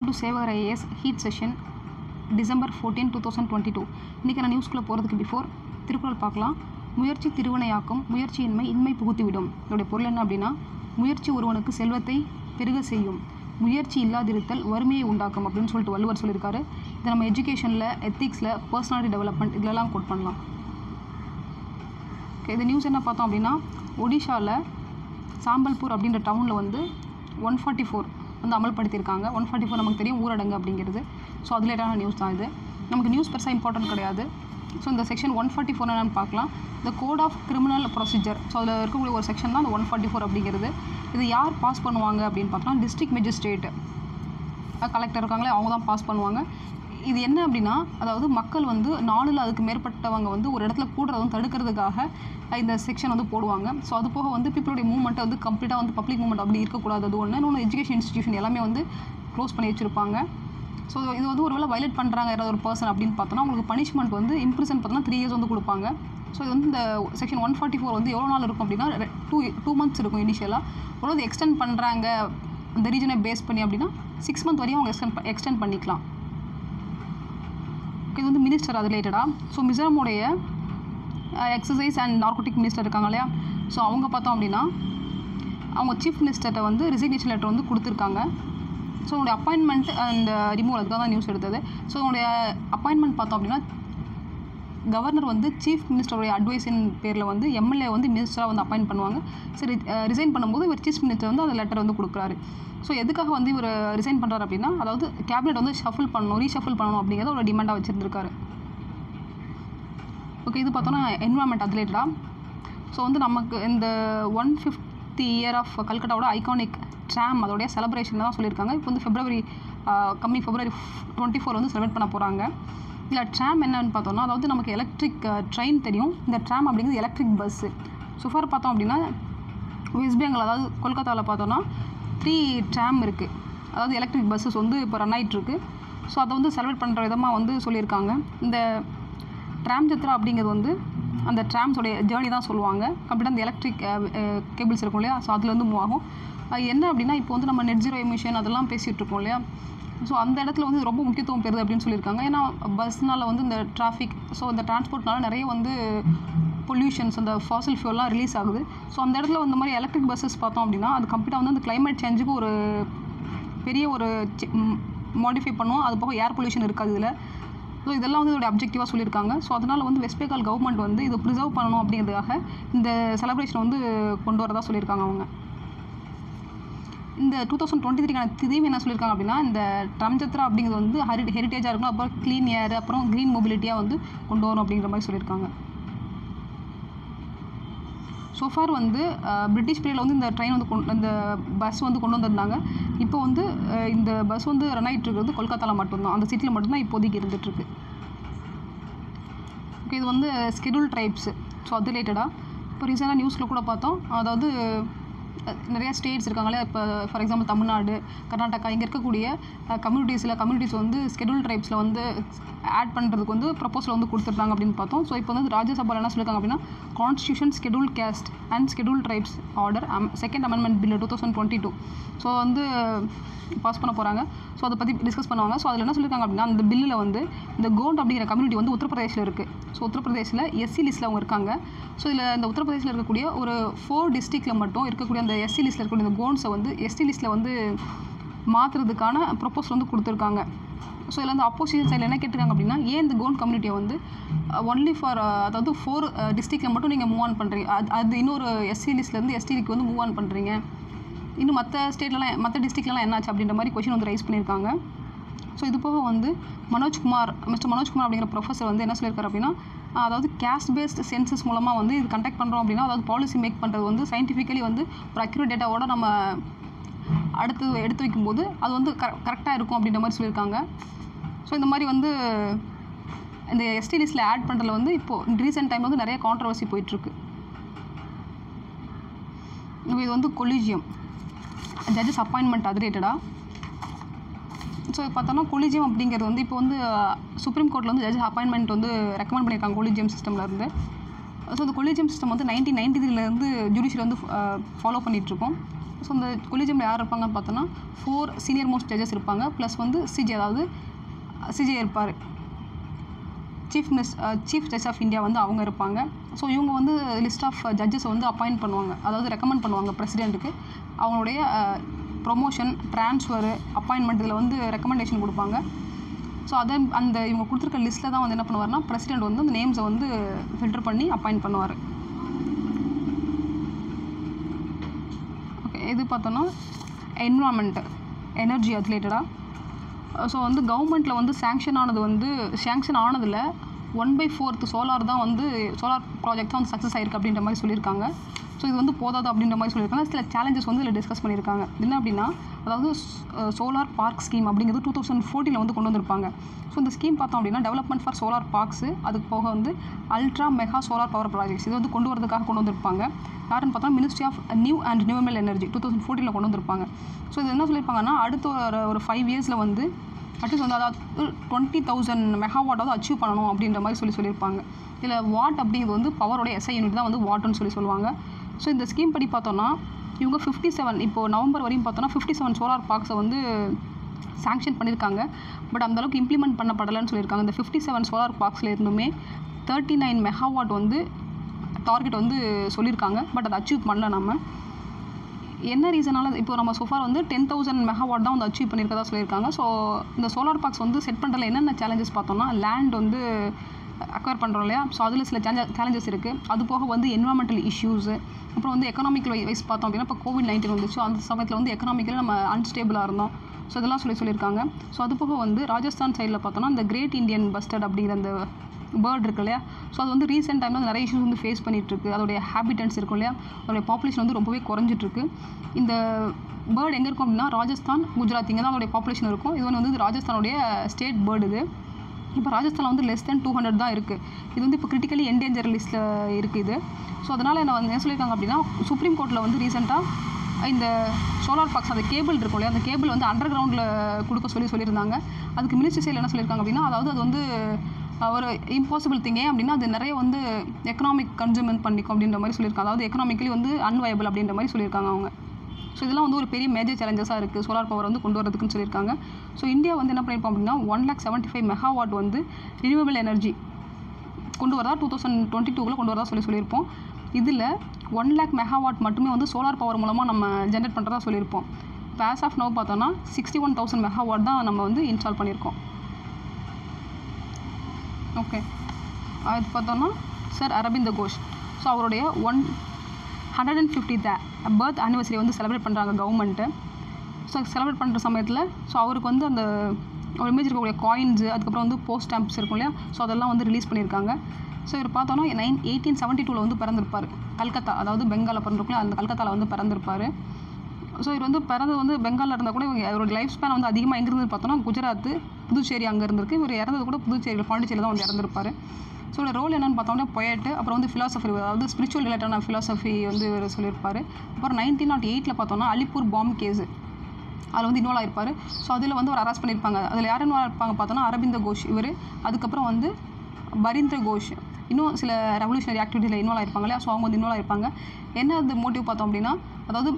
To saver IAS heat session December fourteen two thousand twenty two இன்றைக்கி நான் நியூஸ்குள்ளே போகிறதுக்கு before Thirukkural பார்க்கலாம். முயற்சி திருவினையாக்கும் முயற்சியின்மை இன்மை புகுத்திவிடும். இதோடைய பொருள் என்ன அப்படின்னா முயற்சி ஒருவனுக்கு செல்வத்தை பெருக செய்யும். முயற்சி இல்லாதிருத்தல் வறுமையை உண்டாக்கும் அப்படின்னு சொல்லிட்டு வள்ளுவர் சொல்லியிருக்காரு. இதை நம்ம எஜுகேஷனில் எத்திக்ஸில் பர்சனாலிட்டி டெவலப்மெண்ட் இதிலலாம் கோட் பண்ணலாம். ஓகே இந்த நியூஸ் என்ன பார்த்தோம் அப்படின்னா ஒடிஷாவில் சாம்பல்பூர் அப்படின்ற டவுனில் வந்து ஒன் ஃபார்ட்டி ஃபோர் வந்து அமல்படுத்தியிருக்காங்க. ஒன் ஃபார்ட்டி ஃபோர் நமக்கு தெரியும் ஊரடங்கு அப்படிங்கிறது. ஸோ அது ரிலேட்டான நியூஸ் தான் இது. நமக்கு நியூஸ் பெருசாக இம்பார்ட்டன்ட் கிடையாது. ஸோ இந்த செக்ஷன் ஒன் ஃபார்ட்டி ஃபோர் என்னென்னு பார்க்கலாம். இந்த code of criminal procedure so அதில் இருக்கக்கூடிய ஒரு செக்ஷன் தான் அந்த ஒன் ஃபார்ட்டி ஃபோர் அப்படிங்கிறது. இது யார் பாஸ் பண்ணுவாங்க அப்படின்னு பார்த்தோம்னா டிஸ்ட்ரிக்ட் மேஜிஸ்ட்ரேட் கலெக்டர் இருக்காங்களே அவங்க தான் பாஸ் பண்ணுவாங்க. இது என்ன அப்படின்னா அதாவது மக்கள் வந்து நாலில் அதுக்கு மேற்பட்டவங்க வந்து ஒரு இடத்துல கூடுறதும் தடுக்கிறதுக்காக இந்த செக்ஷன் வந்து போடுவாங்க. ஸோ அது போக வந்து பீப்புளுடைய மூவ்மெண்ட்டை வந்து கம்ப்ளீட்டாக வந்து பப்ளிக் மூவ்மெண்ட் அப்படி இருக்கக்கூடாது. அது ஒன்று இன்னொன்று எஜுகேஷன் இன்ஸ்டியூஷன் எல்லாமே வந்து க்ளோஸ் பண்ணி வச்சுருப்பாங்க. ஸோ இது வந்து ஒருவேளை வயலேட் பண்ணுறாங்க யாராவது ஒரு பர்சன் அப்படின்னு பார்த்தோன்னா உங்களுக்கு பனிஷ்மெண்ட் வந்து இம்ப்ரிசன் பார்த்தோன்னா த்ரீ இயர்ஸ் வந்து கொடுப்பாங்க. ஸோ இது வந்து இந்த செக்ஷன் ஒன் ஃபார்ட்டி ஃபோர் வந்து எவ்வளோ நாள் இருக்கும் அப்படின்னா டூ டூ மந்த்ஸ் இருக்கும் இனிஷியலாக எவ்வளோ எக்ஸ்டெண்ட் பண்ணுறாங்க இந்த ரீஜனை பேஸ் பண்ணி அப்படின்னா சிக்ஸ் மந்த் வரையும் அவங்க எக்ஸ்டெண்ட் எக்ஸ்டெண்ட் பண்ணிக்கலாம். இது வந்து மினிஸ்டர் அது ரிலேட்டடாக ஸோ மிசோரமுடைய எக்ஸசைஸ் அண்ட் நார்கோட்டிக் மினிஸ்டர் இருக்காங்க இல்லையா? ஸோ அவங்க பார்த்தோம் அப்படின்னா அவங்க சீஃப் மினிஸ்டர்கிட்ட வந்து ரிசிக்னேஷன் லெட்டர் வந்து கொடுத்துருக்காங்க. ஸோ உங்களுடைய அப்பாயின்மெண்ட் அண்ட் ரிமூவல் uh, அதுக்காக தான் நியூஸ் எடுத்தது. ஸோ உங்களுடைய அப்பாயின்மெண்ட் பார்த்தோம் அப்படின்னா கவர்னர் வந்து சீஃப் மினிஸ்டருடைய அட்வைஸின் பேரில் வந்து எம்எல்ஏ வந்து மினிஸ்டராக வந்து அப்பாயின்ட் பண்ணுவாங்க. சரி ரிசைன் uh, பண்ணும்போது இவர் சீஃப் மினிஸ்டர் வந்து அந்த லெட்டர் வந்து கொடுக்குறாரு. ஸோ எதுக்காக வந்து இவர் ரிசைன் பண்ணுறாரு அப்படின்னா அதாவது கேபினெட் வந்து ஷஃபில் பண்ணணும் ரீஷஃபில் பண்ணணும் அப்படிங்கிறத ஒரு டிமாண்டாக வச்சுருந்துருக்காரு. ஓகே இது பார்த்தோன்னா என்வரான்மெண்ட் அத்லேட்டாக ஸோ வந்து நமக்கு இந்த ஒன் ஃபிஃப்டி இயர் ஆஃப் கல்கட்டாவோட ஐகானிக் ட்ராம் அதோடைய செலிப்ரேஷன் தான் சொல்லியிருக்காங்க. இப்போ வந்து ஃபெப்ரவரி uh, கம்மி ஃபெப்ரவரி டுவெண்ட்டி ஃபோர் வந்து செலிப்ரேட் பண்ண போகிறாங்க இல்லை ட்ராம் என்னன்னு பார்த்தோம்னா அதாவது நமக்கு எலக்ட்ரிக் ட்ரெயின் தெரியும். இந்த ட்ராம் அப்படிங்கிறது எலக்ட்ரிக் பஸ்ஸு ஸோ ஃபார் பார்த்தோம் அப்படின்னா வெஸ்ட் பெங்கால் அதாவது கொல்கத்தாவில் பார்த்தோன்னா த்ரீ ட்ராம் இருக்குது அதாவது எலக்ட்ரிக் பஸ்ஸஸ் வந்து இப்போ ரன் ஆகிட்டுருக்கு ஸோ அதை வந்து செலிப்ரேட் பண்ணுற விதமாக வந்து சொல்லியிருக்காங்க. இந்த ட்ராம் சித்ரா அப்படிங்கிறது வந்து அந்த ட்ராம்ஸோடைய ஜேர்னி தான் சொல்லுவாங்க. கம்ப்ளீட்டாக அந்த எலக்ட்ரிக் கேபிள்ஸ் இருக்கும் இல்லையா? ஸோ அதுலேருந்து மூவ் ஆகும். அது என்ன அப்படின்னா இப்போ வந்து நம்ம நெட் ஜீரோ எமிஷன் அதெல்லாம் பேசிகிட்டு இருக்கோம் இல்லையா? ஸோ அந்த இடத்துல வந்து ரொம்ப முக்கியத்துவம் பெறுது அப்படின்னு சொல்லியிருக்காங்க. ஏன்னா பஸ்னால் வந்து இந்த டிராஃபிக் ஸோ இந்த டிரான்ஸ்போர்ட்னால நிறைய வந்து பொல்யூஷன்ஸ் அந்த ஃபாசில் ஃபியூல்லாம் ரிலீஸ் ஆகுது. ஸோ அந்த இடத்துல இந்த மாதிரி எலக்ட்ரிக் பஸ்ஸஸ் பார்த்தோம் அப்படின்னா அது கம்ப்ளீட்டாக வந்து அந்த கிளைமேட் சேஞ்சுக்கு ஒரு பெரிய ஒரு மாடிஃபை பண்ணுவோம் அது போக ஏர் பொல்யூஷன் இருக்காது இதில். ஸோ இதெல்லாம் வந்து இதோட அப்ஜெக்டிவாக சொல்லியிருக்காங்க. ஸோ அதனால் வந்து வெஸ்ட் பெங்கால் கவர்மெண்ட் வந்து இதை ப்ரிசர்வ் பண்ணணும் அப்படிங்கிறதுக்காக இந்த செலப்ரேஷனை வந்து கொண்டு வரதா சொல்லியிருக்காங்க அவங்க. இந்த டூ தௌசண்ட் டுவெண்ட்டி த்ரீக்கான தீம் என்ன சொல்லியிருக்காங்க அப்படின்னா இந்த ட்ரம்ஜத்ரா அப்படிங்கிறது வந்து ஹெரி ஹெரிட்டேஜாக இருக்கணும் அப்புறம் க்ளீன் ஏர் அப்புறம் க்ரீன் மொபிலிட்டியாக வந்து கொண்டு வரும் அப்படிங்கிற மாதிரி சொல்லியிருக்காங்க. சோஃபார் வந்து பிரிட்டிஷ் பீரியடில் வந்து இந்த ட்ரெயின் வந்து கொண்டு இந்த பஸ் வந்து கொண்டு வந்திருந்தாங்க. இப்போ வந்து இந்த பஸ் வந்து ரன் ஆகிட்டு இருக்கிறது கொல்கத்தாவில் மட்டும்தான். அந்த சிட்டியில் மட்டும்தான் இப்போதைக்கு இருந்துகிட்ருக்கு ஓகே இது வந்து ஸ்கெடியூல் ட்ரைப்ஸு ஸோ அது ரிலேட்டடாக இப்போ ரீசெண்டாக நியூஸில் கூட பார்த்தோம். அதாவது நிறைய ஸ்டேட்ஸ் இருக்காங்களே இப்போ ஃபார் எக்ஸாம்பிள் தமிழ்நாடு கர்நாடகா இங்கே இருக்கக்கூடிய கம்யூனிட்டிஸில் கம்யூனிட்டிஸ் வந்து ஸ்கெடியூல் ட்ரைப்ஸில் வந்து ஆட் பண்ணுறதுக்கு வந்து ப்ரப்போசல் வந்து கொடுத்துருக்காங்க அப்படின்னு பார்த்தோம். ஸோ இப்போ வந்து ராஜ்யசபாவில் என்ன சொல்லியிருக்காங்க அப்படின்னா constitution schedule caste and schedule tribes order second amendment bill two thousand twenty two so வந்து பாஸ் பண்ண போகிறாங்க ஸோ அதை பற்றி டிஸ்கஸ் பண்ணுவாங்க. ஸோ அதில் என்ன சொல்லியிருக்காங்க அப்படின்னா அந்த பில்லில் வந்து இந்த கோண்ட் அப்படிங்கிற கம்யூனிட்டி வந்து உத்தரப்பிரதேசில் இருக்குது ஸோ உத்தரப்பிரதேசில் எஸ்சி லிஸ்ட்டில் அவங்க இருக்காங்க. ஸோ இதில் இந்த உத்தரப்பிரதேசில் இருக்கக்கூடிய ஒரு ஃபோர் டிஸ்ட்ரிக்டில் மட்டும் இருக்கக்கூடிய அந்த எஸ்சி லிஸ்ட்டில் இருக்கக்கூடிய இந்த கோன்ஸை வந்து எஸ்டி லிஸ்ட்டில் வந்து மாற்றுறதுக்கான ப்ரொப்போசல் வந்து கொடுத்துருக்காங்க. ஸோ இதில் வந்து அப்போசிஷன் சைடில் என்ன கேட்டிருக்காங்க அப்படின்னா ஏன் இந்த கோன் கம்யூனிட்டியை வந்து ஒன்லி ஃபார் அதாவது ஃபோர் டிஸ்ட்ரிக்டில் மட்டும் நீங்கள் மூவ் ஆன் பண்ணுறீங்க அது அது இன்னொரு எஸ்சி லிஸ்ட்லேருந்து எஸ்டிக்கு வந்து மூவ் ஆன் பண்ணுறீங்க இன்னும் மற்ற ஸ்டேட்லலாம் மற்ற டிஸ்ட்ரிக்ட்லாம் என்னாச்சு அப்படின்ற மாதிரி கொஷின் வந்து ரைஸ் பண்ணியிருக்காங்க. ஸோ இது போக வந்து மனோஜ்குமார் மிஸ்டர் மனோஜ்குமார் அப்படிங்கிற ப்ரொஃபஸர் வந்து என்ன சொல்லியிருக்காரு அப்படின்னா அதாவது கேஸ்ட் பேஸ்ட் சென்சஸ் மூலமாக வந்து இது கண்டக்ட் பண்ணுறோம் அப்படின்னா அதாவது பாலிசி மேக் பண்ணுறது வந்து சயின்டிஃபிக்கலி வந்து ஒரு அக்யூரேட் டேட்டாவோட நம்ம அடுத்து எடுத்து வைக்கும்போது அது வந்து கர கரெக்டாக இருக்கும் அப்படின்ற மாதிரி சொல்லியிருக்காங்க. ஸோ இந்த மாதிரி வந்து இந்த எஸ்டி லிஸ்ட்டில் ஆட் பண்ணுறதுல வந்து இப்போது ரீசெண்ட் டைம் வந்து நிறைய கான்ட்ரவர்சி போயிட்டுருக்கு. இது வந்து கொலிஜியம் ஜட்ஜஸ் அப்பாயின்மெண்ட் அது ரிலேட்டடாக ஸோ பார்த்தோன்னா கொலிஜியம் அப்படிங்கிறது வந்து இப்போ வந்து சுப்ரீம் கோர்ட்டில் வந்து ஜட்ஜஸ் அப்பாயின்மெண்ட் வந்து ரெக்கமெண்ட் பண்ணியிருக்காங்க கொலிஜியம் சிஸ்டம்லேருந்து ஸோ அந்த கொலிஜியம் சிஸ்டம் வந்து நைன்டீன் நைன்டி த்ரீலேருந்து ஜுடிஷியல் வந்து ஃபாலோ பண்ணிகிட்ருக்கோம் ஸோ அந்த கொலிஜியமில் யார் இருப்பாங்கன்னு பார்த்தோன்னா ஃபோர் சீனியர் மோஸ்ட் ஜட்ஜஸ் இருப்பாங்க. ப்ளஸ் வந்து சிஜே அதாவது சிஜே இருப்பார். Chief minis chief judge of India வந்து அவங்க இருப்பாங்க. ஸோ இவங்க வந்து லிஸ்ட் ஆஃப் ஜட்ஜஸை வந்து அப்பாயிண்ட் பண்ணுவாங்க. அதாவது ரெக்கமெண்ட் பண்ணுவாங்க பிரசிடெண்ட்டுக்கு அவங்களுடைய ப்ரொமோஷன் ட்ரான்ஸ்ஃபரு அப்பாயின்மெண்ட் இதில் வந்து ரெக்கமெண்டேஷன் கொடுப்பாங்க. ஸோ அதை அந்த இவங்க கொடுத்துருக்க லிஸ்ட்டில் தான் வந்து என்ன பண்ணுவார்னா ப்ரெசிடெண்ட் வந்து அந்த நேம்ஸை வந்து ஃபில்டர் பண்ணி அப்பாயிண்ட் பண்ணுவார். ஓகே இது பார்த்தோன்னா என்விரான்மெண்ட்டு எனர்ஜி அது ரிலேட்டடாக ஸோ வந்து கவர்மெண்ட்டில் வந்து சேங்ஷன் ஆனது வந்து சேங்ஷன் ஆனதில் ஒன் பை ஃபோர்த் சோலார் தான் வந்து சோலார் ப்ராஜெக்ட் தான் வந்து சக்ஸஸ் ஆயிருக்கு அப்படின்ற மாதிரி சொல்லியிருக்காங்க. இது வந்து போதாது அப்படின்ற மாதிரி சொல்லியிருக்காங்க. சில சேலஞ்சஸ் வந்து இதில் டிஸ்கஸ் பண்ணியிருக்காங்க. என்ன அப்படின்னா அதாவது சோலார் பார்க் ஸ்கீம் அப்படிங்கிறது டூ தௌசண்ட் ஃபோர்ட்டியில் வந்து கொண்டு வந்திருப்பாங்க. ஸோ இந்த ஸ்கீம் பார்த்தோம் அப்படின்னா டெவலப்மெண்ட் ஃபார் சோலார் பார்க்ஸு அதுக்கு போக வந்து ultra mega solar power projects இது வந்து கொண்டு வரதுக்காக கொண்டு வந்திருப்பாங்க. யாருன்னு பார்த்தா ministry of new and newable energy two thousand ஃபோர்ட்டியில் கொண்டு வந்திருப்பாங்க. ஸோ இது என்ன சொல்லியிருப்பாங்கன்னா அடுத்த ஒரு ஒரு ஃபைவ் இயர்ஸில் வந்து அட்லீஸ்ட் வந்து அதாவது டுவெண்ட்டி தௌசண்ட் மெகாவாட்டாவது அச்சீவ் பண்ணணும் அப்படின்ற மாதிரி சொல்லி சொல்லியிருப்பாங்க. இதில் வாட் அப்படிங்கிறது வந்து பவரோட எஸ்ஐ யூனிட் தான் வந்து வாட்டுன்னு சொல்லி சொல்லுவாங்க. ஸோ இந்த ஸ்கீம் படி பார்த்தோன்னா இவங்க ஃபிஃப்டி செவன் இப்போது நவம்பர் வரையும் பார்த்தோன்னா ஃபிஃப்டி செவன் சோலார் பார்க்ஸை வந்து சாங்ஷன் பண்ணியிருக்காங்க. பட் அந்தளவுக்கு இம்ப்ளிமெண்ட் பண்ணப்படலைன்னு சொல்லியிருக்காங்க. இந்த ஃபிஃப்டி செவன் சோலார் பார்க்ஸில் இருந்துமே தேர்ட்டி நைன் மெகாவாட் வந்து டார்கெட் வந்து சொல்லியிருக்காங்க. பட் அதை அச்சீவ் பண்ணல நம்ம என்ன ரீசனால் இப்போ நம்ம சோஃபார் வந்து டென் தௌசண்ட் மெகாவாட் தான் வந்து அச்சீவ் பண்ணியிருக்கதா சொல்லியிருக்காங்க. ஸோ இந்த சோலார் பார்க்ஸ் வந்து செட் பண்ணுறதுல என்னென்ன சேலஞ்சஸ் பார்த்தோம்னா லேண்ட் வந்து அக்வயர் பண்ணுறோம் இல்லையா? ஸோ அதில் சில சேலஞ்சஸ் இருக்குது அது போக வந்து என்வரான்மெண்டல் இஷ்யூஸு அப்புறம் வந்து எக்கனாமிக்கல் வைஸ் பார்த்தோம் அப்படின்னா இப்போ கோவிட் நைன்டீன் வந்துச்சு. அந்த சமயத்தில் வந்து எக்கனாமிக்கல் நம்ம அன்ஸ்டேபிளாக இருந்தோம். ஸோ இதெல்லாம் சொல்லி சொல்லியிருக்காங்க. ஸோ அது போக வந்து ராஜஸ்தான் சைடில் பார்த்தோன்னா இந்த கிரேட் இந்தியன் பஸ்டர்ட் அப்படிங்கிற அந்த பேர்ட் இருக்கு இல்லையா? ஸோ அது வந்து ரீசெண்ட் டைமில் நிறைய இஷ்யூஸ் வந்து ஃபேஸ் பண்ணிகிட்ருக்கு அதோடைய ஹேபிட்டன்ஸ் இருக்கும் இல்லையா? அதோடைய பாப்புலேஷன் வந்து ரொம்பவே குறைஞ்சிட்ருக்கு இந்த பேர்டு எங்கே இருக்கும் அப்படின்னா ராஜஸ்தான் குஜராத் இங்கே தான் அதோடைய பாப்புலேஷன் இருக்கும். இது வந்து ராஜஸ்தானுடைய ஸ்டேட் பேர்டு இது. இப்போ ராஜஸ்தானில் வந்து லெஸ் தென் டூ ஹண்ட்ரட் தான் இருக்குது இது வந்து இப்போ கிரிட்டிக்கலி என்டேஞ்சர் லிஸ்ட்டில் இருக்குது இது. ஸோ அதனால் என்ன வந்து என்ன சொல்லியிருக்காங்க அப்படின்னா சுப்ரீம் கோர்ட்டில் வந்து ரீசெண்டாக இந்த சோலார் பாக்ஸ் அந்த கேபிள் இருக்கும் இல்லையா அந்த கேபிள் வந்து அண்டர் கிரவுண்டில் கொடுக்க சொல்லி சொல்லியிருந்தாங்க. அதுக்கு மினிஸ்ட்ரி சைடில் என்ன சொல்லியிருக்காங்க அப்படின்னா அதாவது அது வந்து ஒரு இம்பாசிபிள் திங்கே அப்படின்னா அது நிறைய வந்து எக்கனாமிக் கன்சூமெண்ட் பண்ணிக்கும் அப்படின்ற மாதிரி சொல்லியிருக்காங்க. அதாவது எக்கனாமிக்கலி வந்து அன்வயபிள் அப்படின்ற மாதிரி சொல்லியிருக்காங்க அவங்க. ஸோ இதெல்லாம் வந்து ஒரு பெரிய மேஜர் சேலஞ்சஸாக இருக்குது சோலார் பவர் வந்து கொண்டு வரதுக்குன்னு சொல்லியிருக்காங்க. ஸோ இந்தியா வந்து என்ன பண்ணியிருப்போம் அப்படின்னா one lakh seventy five megawatt வந்து ரினியூவபிள் எனர்ஜி கொண்டு வரதா டூ தௌசண்ட் டுவெண்ட்டி டூவில் கொண்டு வரதா சொல்லி சொல்லியிருப்போம். இதில் ஒன் லேக் மெகாவாட் மட்டுமே வந்து சோலார் பவர் மூலமாக நம்ம ஜென்ரேட் பண்ணுறதா சொல்லியிருப்போம். இப்போ ஆஸ் ஆஃப் நோ பார்த்தோன்னா சிக்ஸ்டி ஒன் தௌசண்ட் மெகாவாட் தான் நம்ம வந்து இன்ஸ்டால் பண்ணியிருக்கோம். ஓகே அது பார்த்தோன்னா சார் அரவிந்த கோஷ். ஸோ அவருடைய one hundred and fifty the birth anniversary வந்து செலிப்ரேட் பண்ணுறாங்க கவர்மெண்ட்டு ஸோ செலிப்ரேட் பண்ணுற சமயத்தில் ஸோ அவருக்கு வந்து அந்த ஒரு இமேஜ் இருக்கக்கூடிய காயின்ஸு அதுக்கப்புறம் வந்து போஸ்ட் ஸ்டாம்ப்ஸ் இருக்கும் இல்லையா? ஸோ அதெல்லாம் வந்து ரிலீஸ் பண்ணியிருக்காங்க. ஸோ இவர் பார்த்தோன்னா நைன் எயிட்டீன் செவன்ட்டி டூவில் வந்து பிறந்திருப்பார். கல்கத்தா அதாவது பெங்காலில் பிறந்திருக்குள்ள அந்த கல்கத்தாவில் வந்து பிறந்திருப்பார். ஸோ இவர் வந்து பிறந்தது வந்து பெங்காலில் இருந்தால் கூட இவங்க அவரோட லைஃப் ஸ்பேன் வந்து அதிகமாக எங்கே இருந்து பார்த்தோன்னா குஜராத் புதுச்சேரி அங்கே இருந்திருக்கு. இவர் இறந்தது கூட புதுச்சேரியில் பாண்டிச்சேரியில் தான் வந்து இறந்துருப்பார். ஸோ ரோல் என்னென்னு பார்த்தோம்னா பொயட்டு அப்புறம் வந்து ஃபிலாசபி அதாவது ஸ்பிரிச்சுவல் ரிலேட்டடான ஃபிலாசபி வந்து இவர் சொல்லியிருப்பார். அப்புறம் நைன்டீன் நாட் எயிட்டில் பார்த்தோம்னா அலிப்பூர் பாம்பு கேஸு அதில் வந்து இன்வால்வ் ஆகிருப்பார் ஸோ அதில் வந்து ஒரு அரெஸ்ட் பண்ணியிருப்பாங்க. அதில் யார் இன்வால்வ் இருப்பாங்க பார்த்தோன்னா அரவிந்த கோஷ் இவர். அதுக்கப்புறம் வந்து பரீந்திர கோஷ். இன்னும் சில ரெவல்யூஷனரி ஆக்டிவிட்டியில் இன்வால்வ் ஆகிருப்பாங்க இல்லையா? ஸோ அவங்க வந்து இன்வால்வ் ஆயிருப்பாங்க. என்ன அது மோட்டிவ் பார்த்தோம் அப்படின்னா அதாவது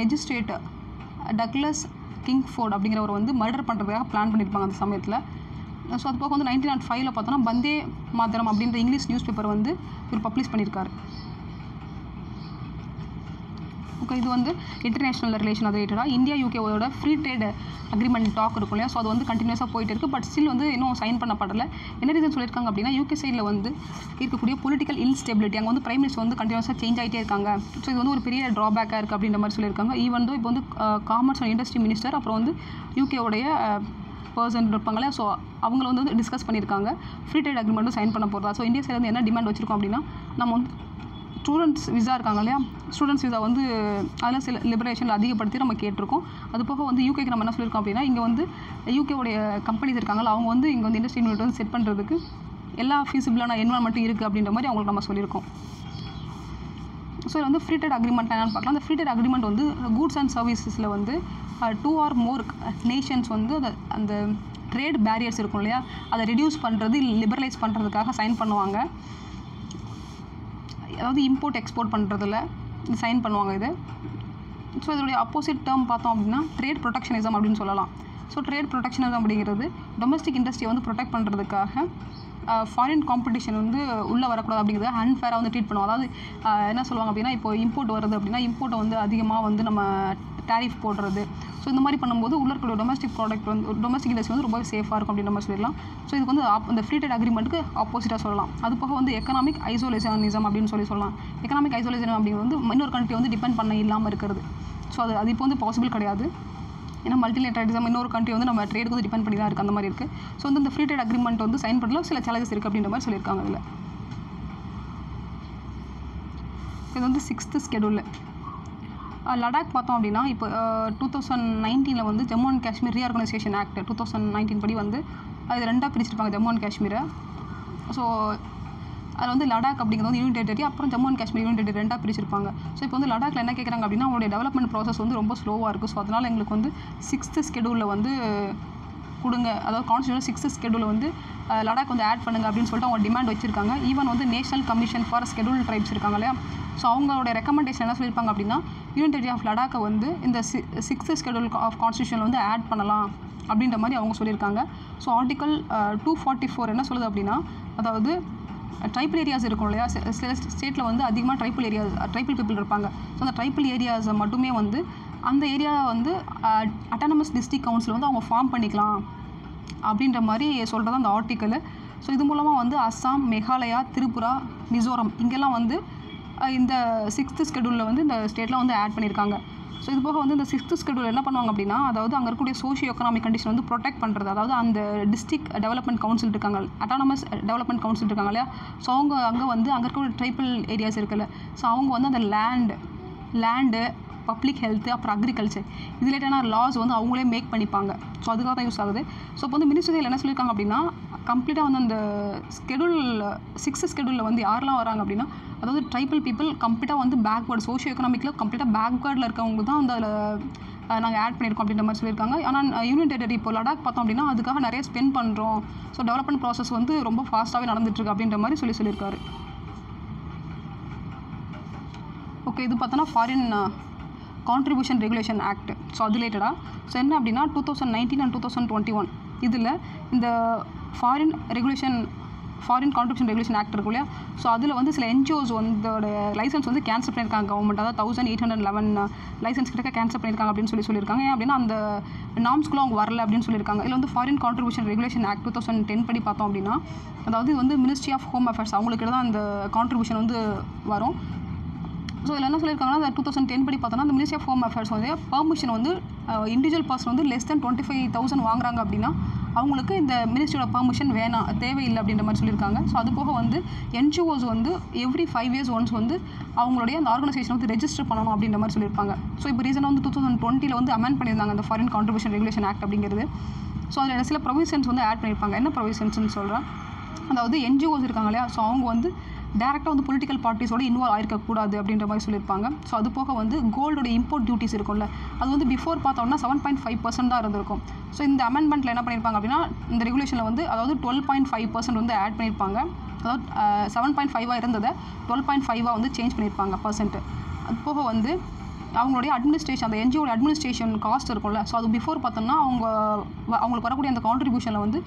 மெஜிஸ்ட்ரேட் டக்லஸ் கிங்ஃபோர்ட் அப்படிங்கிறவர் வந்து மர்டர் பண்ணுறதுக்காக பிளான் பண்ணியிருப்பாங்க அந்த சமயத்தில். ஸோ அது போக வந்து நைன்டீன் நாட் ஃபைவ்ல பார்த்தோன்னா பந்தே மாதரம் அப்படின்ற இங்கிலீஷ் நியூஸ் பேப்பர் வந்து இவர் பப்ளிஷ் பண்ணியிருக்காரு. ஓகே இது வந்து இன்டர்நேஷனல் ரிலேஷன் அது ரிலேட்டடாக இந்தியா யூகேவோட ஃப்ரீ ட்ரேட் அக்ரிமெண்ட் டாக் இருக்கும் இல்லையா? ஸோ அது வந்து கண்டினியூஸாக போயிட்டு இருக்குது பட் ஸ்டில் வந்து இன்னும் சைன் பண்ணப்படலை. என்ன ரீசன் சொல்லியிருக்காங்க அப்படின்னா யூகே சைடில் வந்து இருக்கக்கூடிய பொலிட்டிக்கல் இன்ஸ்டெபிலிட்டி அங்கே வந்து பிரைம் மினிஸ்டர் வந்து கண்டினியூஸாக சேஞ்ச் ஆகிட்டே இருக்காங்க. ஸோ இது வந்து ஒரு பெரிய ட்ராபேக்காக இருக்குது அப்படின்ற மாதிரி சொல்லியிருக்காங்க. ஈவன் தோ இப்போ வந்து காமர்ஸ் அண்ட் இண்டஸ்ட்ரி மினிஸ்டர் அப்புறம் வந்து யூகேவுடைய பர்சன் இருப்பாங்களே ஸோ அவங்கள வந்து டிஸ்கஸ் பண்ணியிருக்காங்க. ஃப்ரீ ட்ரேட் அக்ரிமெண்ட்டும் சைன் பண்ண போகிறதா ஸோ இந்தியா சைடு வந்து என்ன டிமாண்ட் வச்சுருக்கோம் அப்படின்னா நம்ம வந்து ஸ்டூடெண்ட்ஸ் விசா இருக்காங்க இல்லையா? ஸ்டூடெண்ட்ஸ் விசா வந்து அதில் சில லிபரேஷனில் அதிகப்படுத்தி நம்ம கேட்டிருக்கோம். அது போக வந்து யூகேக்கு நம்ம என்ன சொல்லியிருக்கோம் அப்படின்னா இங்கே வந்து யூகேவுடைய கம்பெனிஸ் இருக்காங்கல்ல அவங்க வந்து இங்கே வந்து இண்டஸ்ட்ரி யூனிட் வந்து செட் பண்ணுறதுக்கு எல்லா ஃபீஸிபிளான என்வரான்மெண்ட்டும் இருக்குது அப்படின்ற மாதிரி அவங்களுக்கு நம்ம சொல்லியிருக்கோம். ஸோ இது வந்து ஃப்ரீ ட்ரேட் அக்ரிமெண்ட் என்னென்னு பார்க்கலாம். அந்த ஃப்ரீ ட்ரேட் அக்ரிமெண்ட் வந்து கூட்ஸ் அண்ட் சர்வீசஸில் வந்து டூ ஆர் மோர் நேஷன்ஸ் வந்து அதை அந்த ட்ரேட் பேரியர்ஸ் இருக்கும் இல்லையா? அதை ரெடியூஸ் பண்ணுறது லிபரலைஸ் பண்ணுறதுக்காக சைன் பண்ணுவாங்க. அதாவது இம்போர்ட் எக்ஸ்போர்ட் பண்ணுறதுல சைன் பண்ணுவாங்க இது. ஸோ இதோடைய அப்போசிட் டேர்ம் பார்த்தோம் அப்படின்னா ட்ரேட் ப்ரொடெக்ஷனிசம் அப்படின்னு சொல்லலாம். ஸோ ட்ரேட் ப்ரொடெக்ஷனிசம் அப்படிங்கிறது டொமஸ்டிக் இண்டஸ்ட்ரியை வந்து ப்ரொடெக்ட் பண்ணுறதுக்காக ஃபாரின் காம்படிஷன் வந்து உள்ளே வரக்கூடாது அப்படிங்கிறத அன்ஃபேராக வந்து ட்ரீட் பண்ணுவோம். அதாவது என்ன சொல்லுவாங்க அப்படின்னா இப்போ இம்போர்ட் வருது அப்படின்னா இம்போர்ட்டை வந்து அதிகமாக வந்து நம்ம டேரிஃப் போடுறது. ஸோ இந்த மாதிரி பண்ணும்போது உள்ள இருக்கிற டொமஸ்டிக் ப்ராடக்ட் வந்து டொமஸ்டிக் இண்டஸ்ட்ரி வந்து ரொம்ப சேஃபாக இருக்கும் அப்படின்ற மாதிரி சொல்லிடலாம். ஸோ இதுக்கு வந்து இந்த ஃப்ரீ ட்ரேட் அக்ரிமெண்ட்டுக்கு ஆப்போசிட்டாக சொல்லலாம். அது போக வந்து எக்கனாமிக் ஐசோலேஷனிசம் அப்படின்னு சொல்லி சொல்லலாம். எக்கனாமிக் ஐசோலேஷன் அப்படிங்கிறது வந்து இன்னொரு கண்ட்ரி வந்து டிபெண்ட் பண்ண இல்லாமல் இருக்கிறது. ஸோ அது அது இப்போ வந்து பாசிபிள் கிடையாது. ஏன்னா மல்டிலேட்டரிசம் இன்னொரு கண்ட்ரி வந்து நம்ம ட்ரேடுக்கு வந்து டிபெண்ட் பண்ணி தான் இருக்குது அந்த மாதிரி இருக்குது ஸோ வந்து இந்த ஃப்ரீ ட்ரேட் அக்ரிமெண்ட் வந்து சைன் பண்ணலாம். சில சேலஞ்சஸ் இருக்குது அப்படின்ற மாதிரி சொல்லியிருக்காங்க அதில் இது வந்து சிக்ஸ்த்து ஸ்கெடியூலில் லடாக் பார்த்தோம் அப்படின்னா இப்போ டூ தௌசண்ட் நைன்டீனில் வந்து Jammu and Kashmir reorganisation act two thousand nineteen படி வந்து அது ரெண்டாக பிரிச்சிருப்பாங்க ஜம்மு அண்ட் காஷ்மீரை. ஸோ அதில் வந்து லடாக் அப்படிங்கிறது வந்து யூனியன் டெரிட்டரி அப்புறம் Jammu and Kashmir union territory ரெண்டாக பிரிச்சிருப்பாங்க. ஸோ இப்போ வந்து லடாக்ல என்ன கேட்குறாங்க அப்படின்னா அவங்களுடைய டெவலப்மெண்ட் ப்ராசஸ் வந்து ரொம்ப ஸ்லோவாக இருக்கும் ஸோ அதனால் எங்களுக்கு வந்து சிக்ஸ்த்து ஸ்கெடியூலில் வந்து கொடுங்க. அதாவது கான்ஸ்டியூஷன் சிக்ஸ்த் ஸ்கெடியூல் வந்து லடாக் வந்து ஆட் பண்ணுங்க அப்படின்னு சொல்லிட்டு அவங்க டிமாண்ட் வச்சிருக்காங்க. ஈவன் வந்து national commission for schedule tribes இருக்காங்க இல்லையா? ஸோ அவங்களோட ரெக்கமெண்டேஷன் என்ன சொல்லியிருப்பாங்க அப்படின்னா யூனியன் டெரிட்டரி ஆஃப் லடாக்கை வந்து இந்த சி சிக்ஸ்த் ஸ்கெடியூல் ஆஃப் கான்ஸ்டியூஷனில் வந்து ஆட் பண்ணலாம் அப்படின்ற மாதிரி அவங்க சொல்லியிருக்காங்க. So article two forty four என்ன சொல்லுது அப்படின்னா அதாவது ட்ரைபிள் ஏரியாஸ் இருக்கும் இல்லையா? சில ஸ்டேட்டில் வந்து அதிகமாக ட்ரைபிள் ஏரியாஸ் ட்ரைபிள் பீப்புள் இருப்பாங்க. ஸோ அந்த ட்ரைபிள் ஏரியாஸை மட்டுமே வந்து அந்த ஏரியா வந்து அட்டானமஸ் டிஸ்ட்ரிக் கவுன்சில் வந்து அவங்க ஃபார்ம் பண்ணிக்கலாம். அப்படின்ற மாதிரி சொல்கிறது அந்த ஆர்டிக்கல் ஸோ இது மூலமாக வந்து அஸ்ஸாம் மேகாலயா திரிபுரா மிசோரம் இங்கெல்லாம் வந்து இந்த சிக்ஸ்த்து ஸ்கெடியூலில் வந்து இந்த ஸ்டேட்லாம் வந்து ஆட் பண்ணியிருக்காங்க. ஸோ இது போக வந்து இந்த சிக்ஸ்த்து ஸ்கெடியூல் என்ன பண்ணுவாங்க அப்படின்னா அதாவது அங்கே இருக்கக்கூடிய சோஷியோ எக்கனாமிக் கண்டிஷன் வந்து ப்ரொடெக்ட் பண்ணுறது அதாவது அந்த டிஸ்ட்ரிக்ட் டெவலப்மெண்ட் கவுன்சில் இருக்காங்க. அட்டானமஸ் டெவலப்மெண்ட் கவுன்சில் இருக்காங்க இல்லையா? ஸோ அவங்க அங்கே வந்து அங்கே இருக்கக்கூடிய ட்ரைபிள் ஏரியாஸ் இருக்குல்ல. ஸோ அவங்க வந்து அந்த லேண்டு லேண்டு பப்ளிக் ஹெல்த்து அப்புறம் அக்ரிகல்ச்சர் இது ரிலேட்டடான லாஸ் வந்து அவங்களே மேக் பண்ணிப்பாங்க. ஸோ அதுக்காக தான் யூஸ் ஆகுது. ஸோ இப்போ வந்து மினிஸ்ட்ரியில் என்ன சொல்லியிருக்காங்க அப்படின்னா கம்ப்ளீட்டாக வந்து அந்த ஸ்கெடியூல் சிக்ஸ் ஸ்கெடியூலில் வந்து யாரெல்லாம் வராங்க அப்படின்னா அதாவது ட்ரைபிள் பீப்புள் கம்ப்ளீட்டாக வந்து பேக்வேர்டு சோஷியோ எக்கனாமிக்கில் கம்ப்ளீட்டாக பேக்வேர்டில் இருக்கவங்க தான் அந்த நாங்கள் ஆட் பண்ணியிருக்கோம் அப்படின்ற மாதிரி சொல்லியிருக்காங்க ஆனால் யூனியன் டெரிட்டரி இப்போ லடாக் பார்த்தோம் அப்படின்னா அதுக்காக நிறைய ஸ்பெண்ட் பண்ணுறோம் ஸோ டெவலப்மெண்ட் ப்ராசஸ் வந்து ரொம்ப ஃபாஸ்ட்டாகவே நடந்துட்டுருக்கு அப்படின்ற மாதிரி சொல்லி சொல்லியிருக்காரு. ஓகே இது பார்த்தோன்னா foreign contribution regulation act so அது ரிலேட்டடாக ஸோ என்ன அப்படின்னா two thousand nineteen and two thousand twenty one இதில் இந்த foreign regulation foreign contribution regulation act இருக்கு இல்லையா? ஸோ அதில் வந்து சில என்ஜிஓஸ் வந்து லைசன்ஸ் வந்து கேன்சல் பண்ணியிருக்காங்க. கவர்மெண்ட் அதாவது thousand eight hundred eleven licence கிட்ட கேன்சல் பண்ணியிருக்காங்க அப்படின்னு சொல்லி சொல்லியிருக்காங்க. ஏன் அப்படின்னா அந்த நாம்ஸ்க்குள்ள அவங்க வரல அப்படின்னு சொல்லியிருக்காங்க. இதில் வந்து foreign contribution regulation act two thousand ten படி பார்த்தோம் அப்படின்னா அதாவது இது வந்து மினிஸ்ட்ரி ஆஃப் ஹோம் அஃபேர்ஸ் அவங்களுக்கு தான் அந்த கான்ட்ரிபியூஷன் வந்து வரும். ஸோ இதில் என்ன சொல்லியிருக்காங்கன்னா அந்த டூ தௌசண்ட் டென் படி பார்த்தோன்னா அந்த மினிஸ்ட்ரி ஆஃப் ஹோம் அஃபேர்ஸ் வந்து பர்மிஷன் வந்து uh, இண்டிவிஜுவல் பர்சன் வந்து less than twenty five thousand வாங்குறாங்க அப்படின்னா அவங்களுக்கு இந்த மினிஸ்ட்ரியோட பர்மிஷன் வேணாம் தேவையில்லை அப்படின்ற மாதிரி சொல்லியிருக்காங்க. ஸோ அது போக வந்து என்ஜிஓஸ் வந்து எவ்ரி ஃபைவ் இயர்ஸ் ஒன்ஸ் வந்து அவங்களுடைய அந்த ஆர்கனைசேஷன் வந்து ரெஜிஸ்டர் பண்ணணும் அப்படின்ற மாதிரி சொல்லியிருப்பாங்க. ஸோ இப்போ ரீசனாக வந்து டூ தௌசண்ட் டுவெண்ட்டியில் வந்து அமெண்ட் பண்ணியிருந்தாங்க அந்த ஃபாரின் கான்ட்ரிபியூஷன் ரெகுலேஷன் ஆக்ட் அப்படிங்கிறது. ஸோ அதில் சில ப்ரொவிஷன்ஸ் வந்து ஆட் பண்ணியிருப்பாங்க. என்ன ப்ரொவிஷன்ஸ்னு சொல்கிறேன் அதாவது என்ஜிஓஸ் இருக்காங்க இல்லையா? ஸோ அவங்க வந்து டேரெக்டாக வந்து பொலிட்டிக்கல் பார்ட்டிஸோட இன்வால்வ் ஆயிருக்கக்கூடாது அப்படின்ற மாதிரி சொல்லியிருப்பாங்க. ஸோ அது போக வந்து கோல்டோட இம்போர்ட் டியூட்டிஸ் இருக்கும்ல. அது வந்து பிஃபோர் பார்த்தோம்னா செவன் பாயிண்ட் ஃபைவ் பர்சன்ட் தான் இருந்திருக்கும். ஸோ இந்த அமெண்ட்மெண்ட்டில் என்ன பண்ணியிருப்பாங்க அப்படின்னா இந்த ரெகுலேஷனில் வந்து அதாவது டுவெல் பாயிண்ட் ஃபைவ் பர்சன்ட் வந்து ஆட் பண்ணியிருப்பாங்க. அதாவது செவன் பாயிண்ட் ஃபைவாக இருந்ததை டுவெல் பாயிண்ட் ஃபைவாக வந்து சேஞ்ச் பண்ணியிருப்பாங்க பர்சன்ட்டு அது போக வந்து அவங்களுடைய அட்மினிஸ்ட்ரேஷன் அந்த என்ஜிஓட அட்மினிஸ்ட்ரேஷன் காஸ்ட் இருக்கும்ல. ஸோ அது பிஃபோர் பார்த்தோம்னா அவங்க வ- அவங்களுக்கு வரக்கூடிய அந்த கான்ட்ரிபியூஷனில் வந்து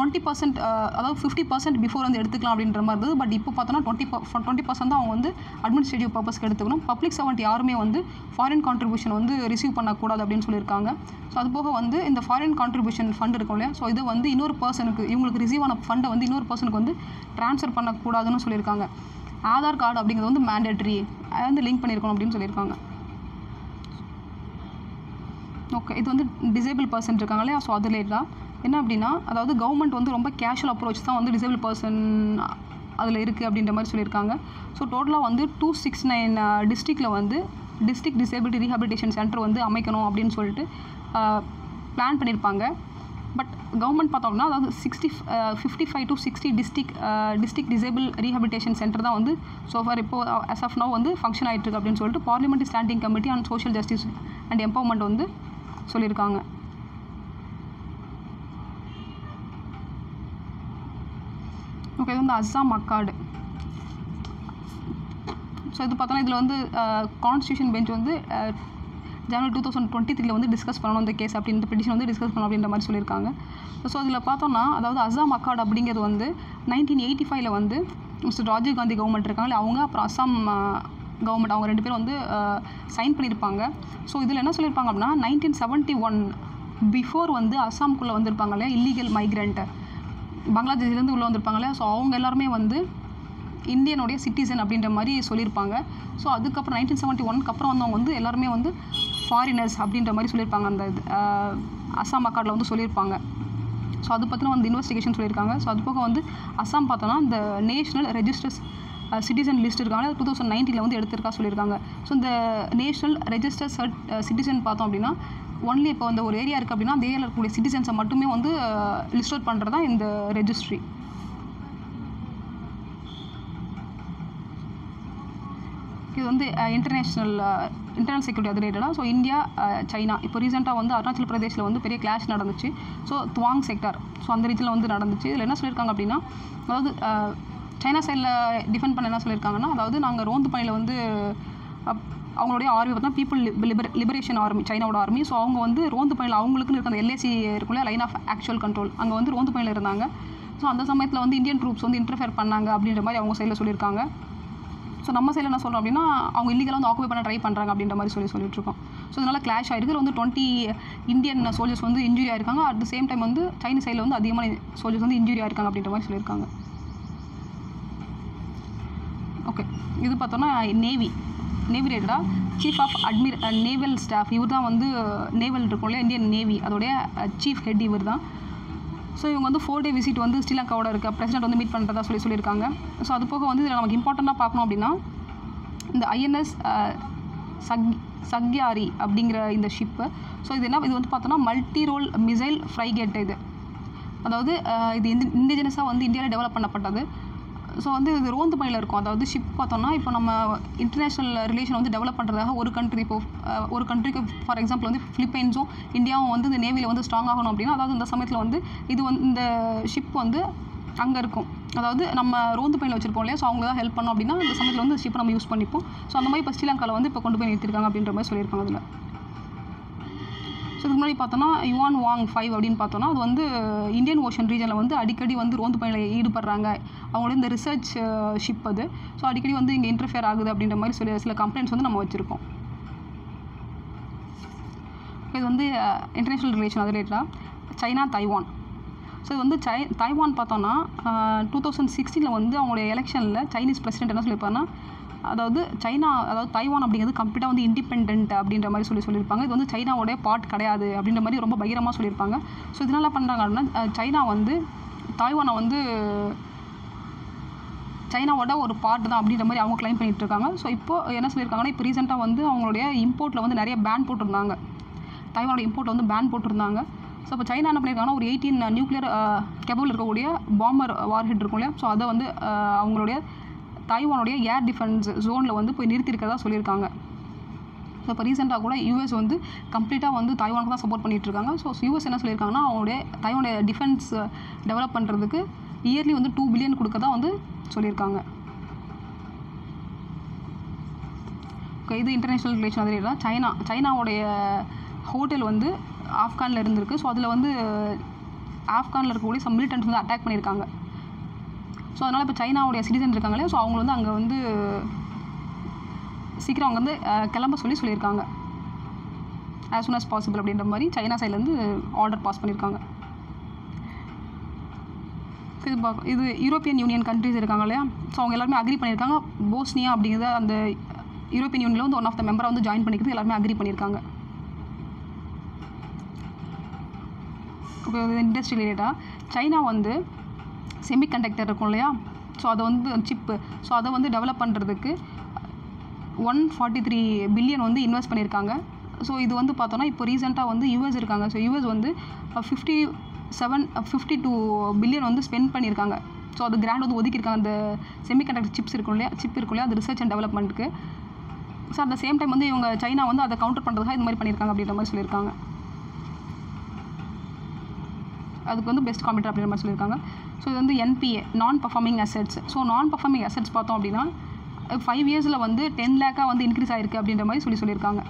டுவெண்ட்டி பர்சன்ட் uh, அதாவது ஃபிஃப்டி பர்சன்ட் பிஃபோர் வந்து எடுத்துக்கலாம் அப்படின்ற மாதிரி இருந்தது. பட் இப்போ பார்த்தோன்னா டுவெண்ட்டி டுவெண்ட்டி பர்சன்ட் தான் அவங்க வந்து அட்மினிஸ்ட்ரேட்டிவ் பர்பஸ்க்கு எடுத்துக்கணும். பப்ளிக் சர்வெண்ட் யாருமே வந்து ஃபாரின் கான்ட்ரிபியூஷன் வந்து ரிசீவ் பண்ணக்கூடாது அப்படின்னு சொல்லியிருக்காங்க. ஸோ அது போக வந்து இந்த ஃபாரின் கான்ட்ரிபியூஷன் ஃபண்ட் இருக்கும் இல்லையா? ஸோ இது வந்து இன்னொரு பர்சனுக்கு இவங்களுக்கு ரிசீவ் ஆன ஃபண்டை வந்து இன்னொரு பர்சனுக்கு வந்து ட்ரான்ஸ்ஃபர் பண்ணக்கூடாதுன்னு சொல்லியிருக்காங்க. ஆதார் கார்டு அப்படிங்கிறது வந்து மேண்டேட்ரி அதை வந்து லிங்க் பண்ணியிருக்கணும் அப்படின்னு சொல்லியிருக்காங்க. ஓகே இது வந்து டிசேபிள் பர்சன் இருக்காங்க இல்லையா? ஸோ அது ரிலேட்டடாக என்ன அப்படின்னா அதாவது கவர்மெண்ட் வந்து ரொம்ப கேஷுவல் அப்ரோச் தான் வந்து டிசேபிள் பர்சன் அதில் இருக்குது அப்படின்ற மாதிரி சொல்லியிருக்காங்க. ஸோ டோட்டலாக வந்து டூ சிக்ஸ் நைன் டிஸ்ட்ரிக்டில் வந்து டிஸ்ட்ரிக்ட் டிசேபிலிட்டி ரீஹாபிலிட்டேஷன் சென்டர் வந்து அமைக்கணும் அப்படின்னு சொல்லிட்டு பிளான் பண்ணியிருப்பாங்க. பட் கவர்மெண்ட் பார்த்தோம்னா அதாவது sixty fifty five to sixty district district disable rehabilitation centre தான் வந்து ஸோ ஃபார் இப்போ அஸ் ஆஃப் நோ வந்து ஃபங்க்ஷன் ஆகிட்டு இருக்கு அப்படின்னு சொல்லிட்டு parliament standing committee and social justice and empowerment வந்து சொல்லியிருக்காங்க. ஓகே இது வந்து அஸ்ஸாம் மக்காடு. ஸோ இது பார்த்தோன்னா இதில் வந்து கான்ஸ்டியூஷன் பெஞ்ச் வந்து ஜனவரி டூ தௌசண்ட் டுவெண்ட்டி த்ரீல வந்து டிஸ்கஸ் பண்ணணும் இந்த கேஸ் அப்படின்ற பெட்டிஷன் வந்து டிஸ்கஸ் பண்ணணும் அப்படின்ற மாதிரி சொல்லியிருக்காங்க. ஸோ அதில் பார்த்தோம்னா அதாவது அசாம் அக்காட் அப்படிங்கிறது வந்து நைன்டீன் எயிட்டி ஃபைவ்ல வந்து மிஸ்டர் ராஜீவ் காந்தி கவர்மெண்ட் இருக்காங்களே அவங்க அப்புறம் அசாம் கவர்மெண்ட் அவங்க ரெண்டு பேரும் வந்து சைன் பண்ணியிருப்பாங்க. ஸோ இதில் என்ன சொல்லியிருப்பாங்க அப்படின்னா நைன்டீன் செவன்ட்டி ஒன் பிஃபோர் வந்து அசாம்குள்ளே வந்திருப்பாங்க இல்லையா இல்லீகல் மைக்ரண்ட்டு பங்களாதேஷ்லேருந்து உள்ளே வந்திருப்பாங்க ஸோ அவங்க எல்லாருமே வந்து இந்தியனுடைய சிட்டிசன் அப்படின்ற மாதிரி சொல்லியிருப்பாங்க. ஸோ அதுக்கப்புறம் நைன்டீன் செவன்ட்டி ஒன்க்கு அப்புறம் வந்தவங்க வந்து எல்லாருமே வந்து ஃபாரினர்ஸ் அப்படின்ற மாதிரி சொல்லியிருப்பாங்க. அந்த இது அக்கார்டில் வந்து சொல்லியிருப்பாங்க. ஸோ அது பற்றின வந்து இன்வெஸ்டிகேஷன் சொல்லியிருக்காங்க. ஸோ அது போக வந்து அஸ்ஸாம் பார்த்தோன்னா இந்த நேஷனல் ரெஜிஸ்டர்ஸ் சிட்டிசன் லிஸ்ட் இருக்காங்க. டூ தௌசண்ட் நைன்டீனில் வந்து எடுத்திருக்கா சொல்லியிருக்காங்க. ஸோ இந்த நேஷனல் ரெஜிஸ்டர் சர்ட் சிட்டிசன் பார்த்தோம் அப்படின்னா ஒன்லி இப்போ அந்த ஒரு ஏரியா இருக்குது அப்படின்னா அந்த ஏரியாவில் இருக்கக்கூடிய சிட்டிசன்ஸை மட்டுமே வந்து லிஸ்ட் அவுட் பண்ணுறது தான் இந்த ரெஜிஸ்ட்ரி இது வந்து இன்டர்நேஷ்னல் இன்டர்னல் செக்யூரிட்டி அது ரிலேட்டடாக ஸோ இந்தியா சைனா இப்போ ரீசெண்டாக வந்து அருணாச்சல பிரதேசில் வந்து பெரிய கிளாஷ் நடந்துச்சு. ஸோ துவாங் செக்டார் ஸோ அந்த ரீஜனில் வந்து நடந்துச்சு. இதில் என்ன சொல்லியிருக்காங்க அப்படின்னா அதாவது சைனா சைடில் டிஃபெண்ட் பண்ண என்ன சொல்லியிருக்காங்கன்னா அதாவது நாங்கள் ரோந்து பணியில் வந்து அப்- அவங்களுடைய ஆர்மி பார்த்தா பீப்புள் லிபர் லிபரேஷன் ஆர்மி சைனாவோட ஆர்மி ஸோ அவங்க வந்து ரோந்து பணியில் அவங்களுக்குன்னு இருக்க அந்த எல்ஏசி இருக்குள்ள லைன் ஆஃப் ஆக்சுவல் கண்ட்ரோல் அங்கே வந்து ரோந்து பணியில் இருந்தாங்க. ஸோ அந்த சமயத்தில் வந்து இந்தியன் ட்ரூப்ஸ் வந்து இன்டர்ஃபேர் பண்ணாங்க அப்படின்ற மாதிரி அவங்க சைடில் சொல்லியிருக்காங்க. ஸோ நம்ம சைடில் என்ன சொல்கிறோம் அப்படின்னா அவங்க இல்லீகலாக வந்து ஆக்குபை பண்ண ட்ரை பண்ணுறாங்க அப்படின்ற மாதிரி சொல்லி சொல்லிட்டு இருக்கோம் ஸோ இதனால் கிளாஷ் ஆயிருக்கு. வந்து டுவெண்ட்டி இந்தியன் சோல்ஜர்ஸ் வந்து இன்ஜுரி ஆயிருக்காங்க. அட் த சேம் டைம் வந்து சைனீஸ் சைடில் வந்து அதிகமான சோல்ஜர்ஸ் வந்து இன்ஜுரி ஆயிருக்காங்க அப்படின்ற மாதிரி சொல்லியிருக்காங்க. ஓகே இது பார்த்தோன்னா நேவி நேவி ரிலேட்டடாக chief of admir naval staff இவர் தான் வந்து நேவல் இருக்கும் இல்லையா இந்தியன் நேவி அதோடைய சீஃப் ஹெட் இவர் தான் ஸோ இவங்க வந்து ஃபோர் டே விசிட் வந்து ஸ்ரீலங்காவோட இருக்க. பிரசிடென்ட் வந்து மீட் பண்ணுறதா சொல்லி சொல்லியிருக்காங்க. ஸோ அது போக வந்து இதில் நமக்கு இம்பார்ட்டண்ட்டாக பார்க்கணும் அப்படின்னா இந்த ஐஎன்எஸ் uh, சக் சக்யாரி அப்படிங்கிற இந்த ஷிப்பு ஸோ இது என்ன இது வந்து பார்த்தோன்னா மல்டி ரோல் மிசைல் ஃப்ரைகேட் இது. அதாவது uh, இது இந்த இண்டிஜினஸாக வந்து இந்தியாவில் டெவலப் பண்ணப்பட்டது. ஸோ வந்து இது ரோந்து பணியில் இருக்கும். அதாவது ஷிப் பார்த்தோம்னா இப்போ நம்ம இன்டர்நேஷ்னல் ரிலேஷன் வந்து டெவலப் பண்ணுறதாக ஒரு கண்ட்ரி இப்போ ஒரு கண்ட்ரிக்கு ஃபார் எக்ஸாம்பிள் வந்து ஃபிலிப்பைன்ஸும் இந்தியாவும் வந்து இந்த நேவியில் வந்து ஸ்ட்ராங் ஆகணும் அப்படின்னா அதாவது இந்த சமயத்தில் வந்து இது வந்து இந்த ஷிப் வந்து அங்கே இருக்கும். அதாவது நம்ம ரோந்து பணியில் வச்சிருப்போம் இல்லையா? ஸோ அவங்க தான் ஹெல்ப் பண்ணோம் அப்படின்னா இந்த சமயத்தில் வந்து ஷிப் நம்ம யூஸ் பண்ணிப்போம். ஸோ அந்த மாதிரி இப்போ ஸ்ரீலங்காவில் வந்து இப்போ கொண்டு போய் நிறுத்திருக்காங்க அப்படின்ற மாதிரி சொல்லியிருக்காங்க அதில். ஸோ இதுக்கு முன்னாடி பார்த்தோன்னா யுவான் வாங் ஃபைவ் அப்படின்னு பார்த்தோன்னா அது வந்து இந்தியன் ஓஷன் ரீஜனில் வந்து அடிக்கடி வந்து ரோந்து பணியில் ஈடுபடுறாங்க. அவங்களோட இந்த ரிசர்ச் ஷிப் uh, அது. ஸோ அடிக்கடி வந்து இங்கே இன்டர்ஃபியர் ஆகுது அப்படின்ற மாதிரி சில சில கம்ப்ளைண்ட்ஸ் வந்து நம்ம வச்சுருக்கோம். இது வந்து uh, இன்டர்நேஷ்னல் ரிலேஷன் அது ரிலேட்டடாக சைனா தைவான் ஸோ இது வந்து சை தைவான் பார்த்தோன்னா டூ தௌசண்ட் சிக்ஸ்டீனில் வந்து அவங்களுடைய எலெக்ஷனில் சைனீஸ் பிரசிடென்ட் என்ன சொல்லியிருப்பாருன்னா அதாவது சைனா அதாவது தைவான் அப்படிங்கிறது கம்ப்ளீட்டாக வந்து இண்டிபெண்ட் அப்படின்ற மாதிரி சொல்லி சொல்லியிருப்பாங்க. இது வந்து சைனாவோடைய பார்ட் கிடையாது அப்படின்ற மாதிரி ரொம்ப பகிரமாக சொல்லியிருப்பாங்க. ஸோ இதனால் பண்ணுறாங்க அப்படின்னா சைனா வந்து தாய்வானை வந்து சைனாவோட ஒரு பார்ட் தான் அப்படின்ற மாதிரி அவங்க க்ளைம் பண்ணிகிட்டு இருக்காங்க. ஸோ இப்போ என்ன சொல்லியிருக்காங்கன்னா இப்போ ரீசெண்டாக வந்து அவங்களுடைய இம்போர்ட்டில் வந்து நிறைய பேன் போட்டிருந்தாங்க. தைவானோட இம்போர்ட் வந்து பேன் போட்டிருந்தாங்க. ஸோ இப்போ சைனா என்ன பண்ணியிருக்காங்கன்னா ஒரு எயிட்டீன் நியூக்ளியர் கெபல் இருக்கக்கூடிய பாம்பர் வார்ஹெட் இருக்கும் இல்லையா? ஸோ அதை வந்து அவங்களுடைய தைவானுடைய ஏர் டிஃபென்ஸ் ஜோனில் வந்து போய் நிறுத்தியிருக்கிறதா சொல்லியிருக்காங்க. ஸோ இப்போ ரீசெண்டாக கூட யூஎஸ் வந்து கம்ப்ளீட்டாக வந்து தைவானுக்கு தான் சப்போர்ட் பண்ணிகிட்டு இருக்காங்க ஸோ யூஎஸ் என்ன சொல்லியிருக்காங்கன்னா அவங்களுடைய தைவானுடைய டிஃபென்ஸ் டெவலப் பண்ணுறதுக்கு இயர்லி வந்து டூ பில்லியன் கொடுக்க தான் வந்து சொல்லியிருக்காங்க. ஓகே இது இன்டர்நேஷ்னல் ரிலேஷன் அதே தான் சைனா சைனாவுடைய ஹோட்டல் வந்து ஆப்கானில் இருந்திருக்கு. ஸோ அதில் வந்து ஆப்கானில் இருக்கக்கூடிய சம் மிலிட்டன்ஸ் வந்து அட்டாக் பண்ணியிருக்காங்க. ஸோ அதனால் இப்போ சைனாவுடைய சிட்டிசன் இருக்காங்களே ஸோ அவங்க வந்து அங்கே வந்து சீக்கிரம் அவங்க வந்து கிளம்ப சொல்லி சொல்லியிருக்காங்க. ஆஸ் சூன் அஸ் பாசிபிள் அப்படின்ற மாதிரி சைனா சைட்லேருந்து ஆர்டர் பாஸ் பண்ணியிருக்காங்க. இது இது யூரோப்பியன் யூனியன் கண்ட்ரிஸ் இருக்காங்க இல்லையா? ஸோ அவங்க எல்லாருமே அக்ரி பண்ணியிருக்காங்க. போஸ்னியா அப்படிங்கிறத அந்த யூரோப்பியன் யூனியனில் வந்து ஒன் ஆஃப் த மெம்பரை வந்து ஜாயின் பண்ணிக்கிறது எல்லாருமே அக்ரி பண்ணியிருக்காங்க. ஓகே இண்டஸ்ட்ரி ரிலேட்டாக சைனா வந்து செமிகண்டக்டர் இருக்கும் இல்லையா? ஸோ அதை வந்து சிப்பு ஸோ அதை வந்து டெவலப் பண்ணுறதுக்கு ஒன் ஃபார்ட்டி த்ரீ பில்லியன் வந்து இன்வெஸ்ட் பண்ணியிருக்காங்க. ஸோ இது வந்து பார்த்தோன்னா இப்போ ரீசெண்டாக வந்து யூஎஸ் இருக்காங்க. ஸோ யூஎஸ் வந்து fifty seven fifty two billion வந்து ஸ்பெண்ட் பண்ணியிருக்காங்க. ஸோ அது கிராண்ட் வந்து ஒதுக்கியிருக்காங்க. அந்த செமிகண்டக்டர் சிப்ஸ் இருக்கும் இல்லையா? சிப் இருக்கும் இல்லையா? அது research and டெவலப்மெண்ட்டுக்கு so at the same time வந்து இவங்க சைனா வந்து அதை கவுண்டர் பண்ணுறதுக்காக இது மாதிரி பண்ணியிருக்காங்க அப்படின்ற மாதிரி சொல்லியிருக்காங்க. அதுக்கு வந்து பெஸ்ட் காம்பீட்டர் அப்படின்ற மாதிரி சொல்லியிருக்காங்க. ஸோ இது வந்து NPA non performing assets so non performing assets பார்த்தோம் அப்படின்னா ஃபைவ் இயர்ஸில் வந்து டென் லேக்காக வந்து இன்க்ரீஸ் ஆயிருக்கு அப்படின்ற மாதிரி சொல்லி சொல்லியிருக்காங்க.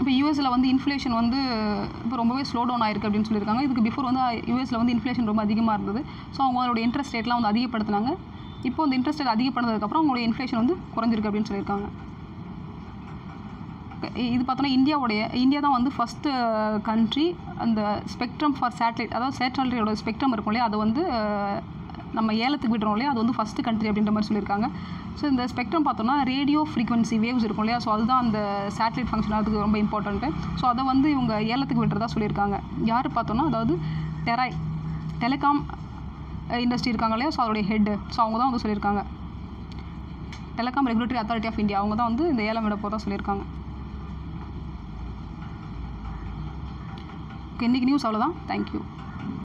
இப்போ யூஎஸில் வந்து இன்ஃப்ளேஷன் வந்து இப்போ ரொம்பவே ஸ்லோ டவுன் ஆயிருக்கு அப்படின்னு சொல்லியிருக்காங்க. இதுக்கு பிஃபோர் வந்து யூஎஸில் வந்து இன்ஃப்ளேஷன் ரொம்ப அதிகமாக இருந்தது. ஸோ அவங்களோட இன்ட்ரெஸ்ட் ரேட்லாம் வந்து அதிகப்படுத்தினாங்க. இப்போ இந்த இன்ட்ரெஸ்ட் ரேட் அதிகப்படுத்ததுக்கப்புறம் அவங்களோட இன்ஃப்ளேஷன் வந்து குறைஞ்சிருக்கு அப்படின்னு சொல்லியிருக்காங்க. இது பார்த்தோன்னா இந்தியாவுடைய இந்தியா தான் வந்து ஃபஸ்ட்டு கண்ட்ரி அந்த ஸ்பெக்ட்ரம் ஃபார் சேட்டலைட் அதாவது சேட்டலைட்டோட ஸ்பெக்ட்ரம் இருக்கும் இல்லையா? அதை வந்து நம்ம ஏலத்துக்கு விடுறோம் இல்லையா? அது வந்து ஃபஸ்ட்டு கண்ட்ரி அப்படின்ற மாதிரி சொல்லியிருக்காங்க. ஸோ இந்த ஸ்பெக்ட்ரம் பார்த்தோம்னா ரேடியோ ஃப்ரீக்வன்சி வேவ்ஸ் இருக்கும் இல்லையா? ஸோ அதுதான் அந்த சேட்டலைட் ஃபங்க்ஷன் அதுக்கு ரொம்ப இம்பார்ட்டண்ட்டு ஸோ அதை வந்து இவங்க ஏலத்துக்கு விடுறதா சொல்லியிருக்காங்க. யார் பார்த்தோன்னா அதாவது டெராய் டெலிகாம் இண்டஸ்ட்ரி இருக்காங்க இல்லையா? ஸோ அதோடைய ஹெட்டு ஸோ அவங்க தான் வந்து சொல்லியிருக்காங்க. Telecom regulatory authority of India அவங்க தான் வந்து இந்த ஏலம் விட போகிறதா சொல்லியிருக்காங்க. ஓகே இன்றைக்கி நியூஸ் அவ்வளோதான் தேங்க்யூ